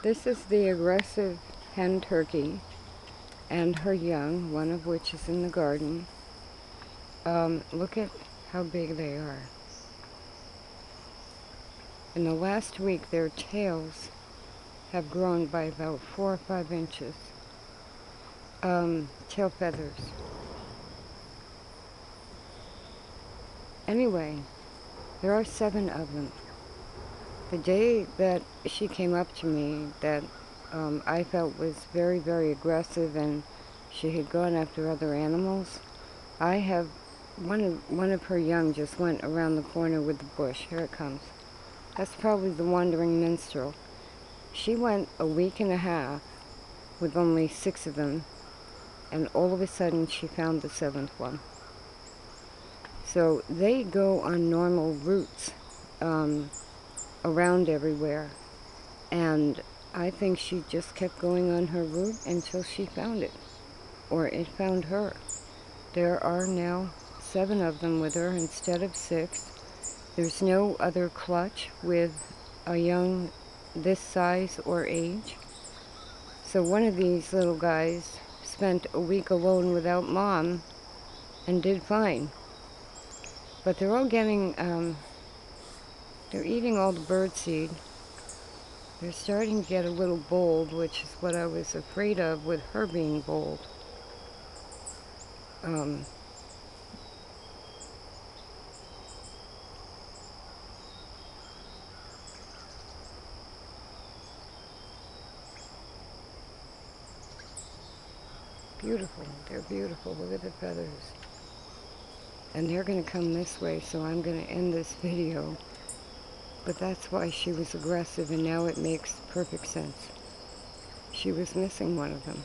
This is the aggressive hen turkey and her young, one of which is in the garden. Um, look at how big they are. In the last week, their tails have grown by about four or five inches. Um, tail feathers. Anyway, there are seven of them. The day that she came up to me, that um, I felt was very, very aggressive and she had gone after other animals, I have one of one of her young just went around the corner with the bush. Here it comes. That's probably the wandering minstrel. She went a week and a half with only six of them, and all of a sudden she found the seventh one. So they go on normal routes um, around everywhere, and I think she just kept going on her route until she found it, or it found her. There are now seven of them with her instead of six. There's no other clutch with a young this size or age. So one of these little guys spent a week alone without mom and did fine. But they're all getting, um, they're eating all the bird seed. They're starting to get a little bold, which is what I was afraid of with her being bold. Um, Beautiful. They're beautiful. Look at the feathers. And they're going to come this way, so I'm going to end this video. But that's why she was aggressive, and now it makes perfect sense. She was missing one of them.